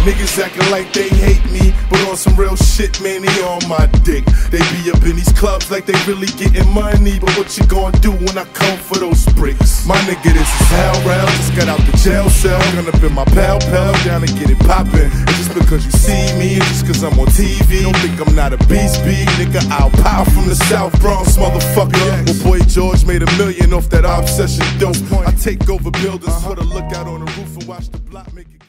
Niggas acting like they hate me, but on some real shit, man, they on my dick. They be up in these clubs like they really getting money, but what you gonna do when I come for those bricks? My nigga, this is hell round, just got out the jail cell, gun up in my pal pal down and get it poppin'. And just because you see me, and just cause I'm on TV, don't think I'm not a beast big nigga. I'll pow from the South Bronx, motherfucker. Well, boy George made a million off that obsession dope. I take over buildings, put a lookout on the roof and watch the block make it.